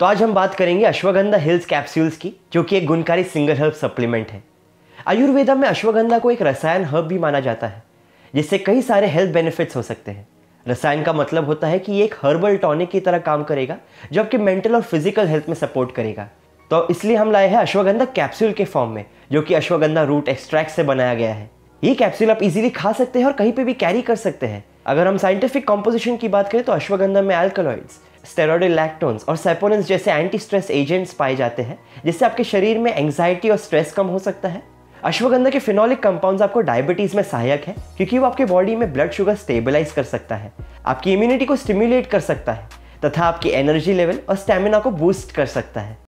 तो आज हम बात करेंगे अश्वगंधा हिल्स कैप्सूल्स की, जो कि एक गुणकारी सिंगल हर्ब सप्लीमेंट है। आयुर्वेदा में अश्वगंधा को एक रसायन हर्ब भी माना जाता है, जिससे कई सारे हेल्थ बेनिफिट्स हो सकते हैं। रसायन का मतलब होता है कि ये एक हर्बल टॉनिक की तरह काम करेगा, जो आपके मेंटल और फ़िज़िकल हेल्थ में सपोर्ट करेगा। तो इसलिए हम लाए हैं अश्वगंधा कैप्सूल के फॉर्म में, जो कि अश्वगंधा रूट एक्सट्रैक्ट से बनाया गया है। ये कैप्सूल आप इजीली खा सकते हैं और कहीं पे भी कैरी कर सकते हैं। अगर हम साइंटिफिक कॉम्पोजिशन की बात करें तो अश्वगंधा में एल्कलॉइड्स स्टेरॉइड और सेपोनेंस जैसे एंटी स्ट्रेस एजेंट्स पाए जाते हैं, जिससे आपके शरीर में एंग्जाइटी और स्ट्रेस कम हो सकता है। अश्वगंधा के फिनोलिक कंपाउंड्स आपको डायबिटीज़ में सहायक है, क्योंकि वो आपके बॉडी में ब्लड शुगर स्टेबलाइज कर सकता है। आपकी इम्यूनिटी को स्टिम्युलेट कर सकता है, तथा आपकी एनर्जी लेवल और स्टेमिना को बूस्ट कर सकता है।